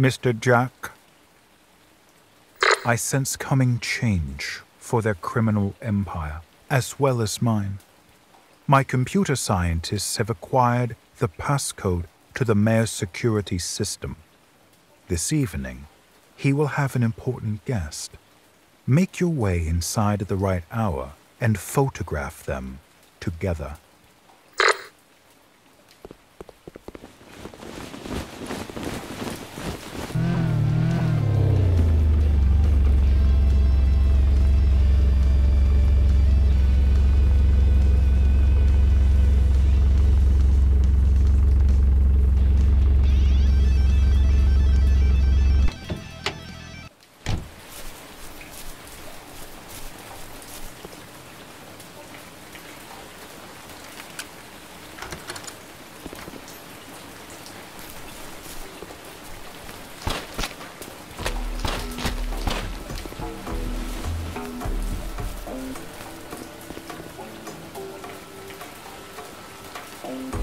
Mr. Jack, I sense coming change for their criminal empire, as well as mine. My computer scientists have acquired the passcode to the mayor's security system. This evening, he will have an important guest. Make your way inside at the right hour and photograph them together. own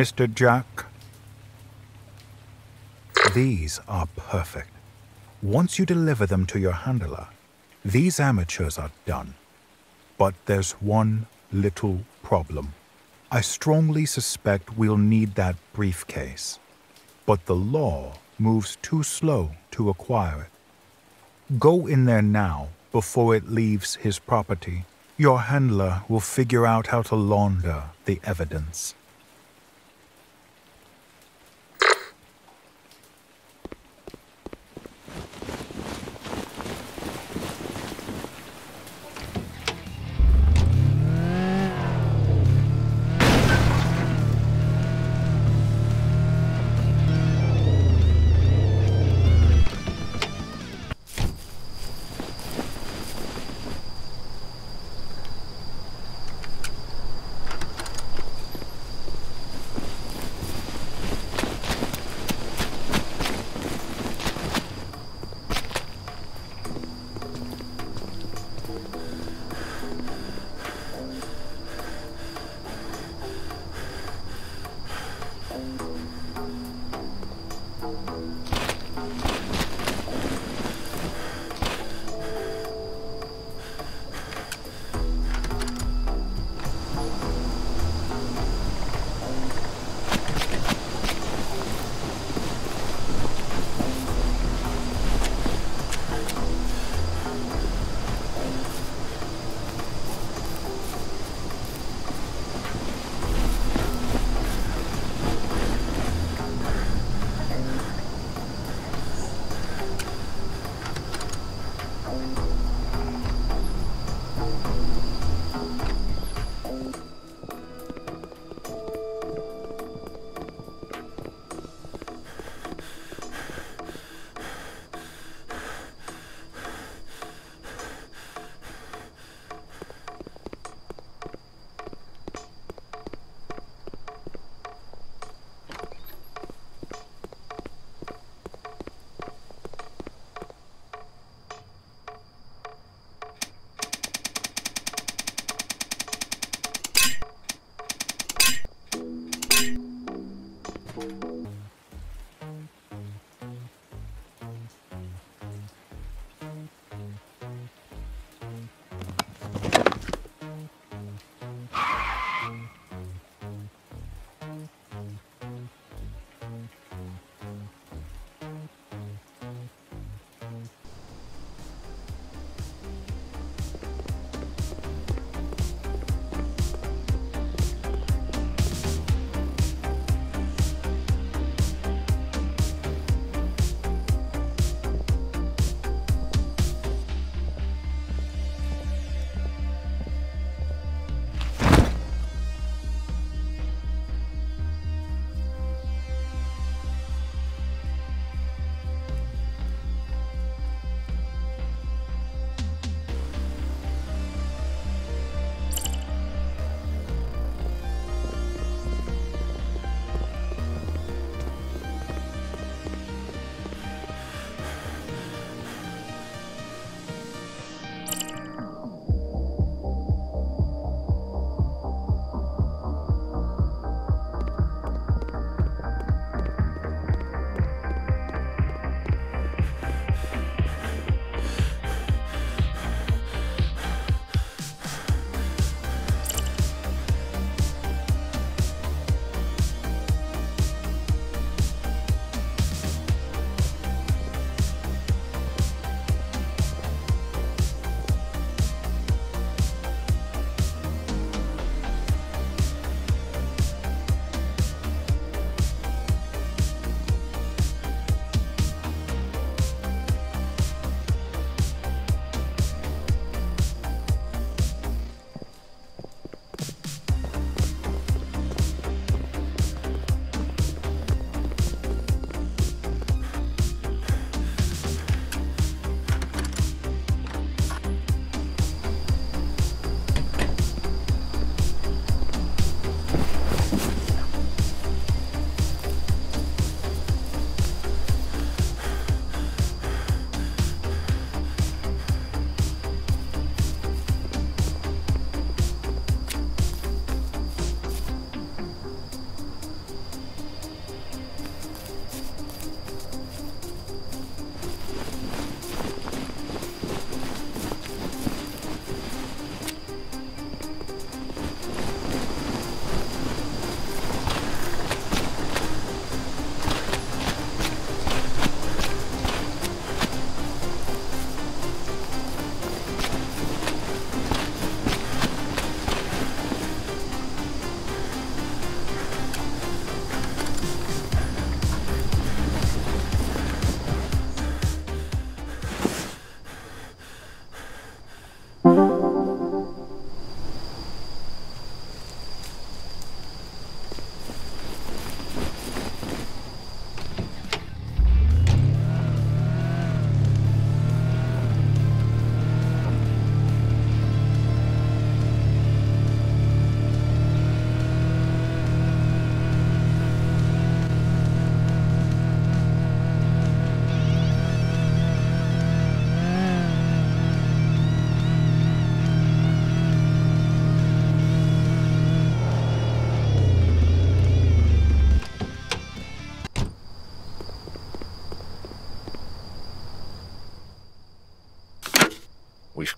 Mr. Jack? These are perfect. Once you deliver them to your handler, these amateurs are done. But there's one little problem. I strongly suspect we'll need that briefcase. But the law moves too slow to acquire it. Go in there now before it leaves his property. Your handler will figure out how to launder the evidence.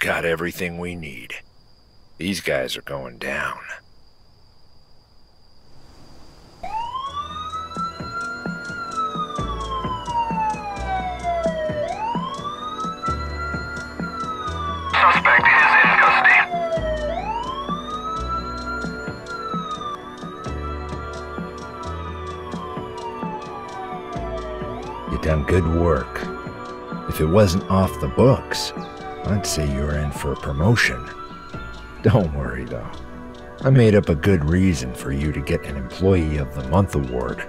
Got everything we need. These guys are going down. Suspect is in custody. You done good work. If it wasn't off the books, I'd say you're in for a promotion. Don't worry though. I made up a good reason for you to get an Employee of the Month award.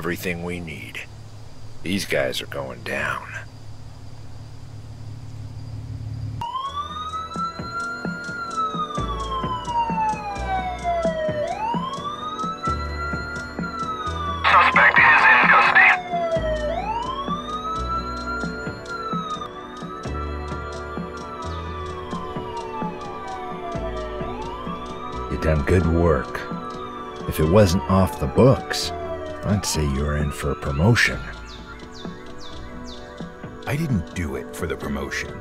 Everything we need. These guys are going down. Suspect is in custody. You done good work. If it wasn't off the books, I'd say you're in for a promotion. I didn't do it for the promotion.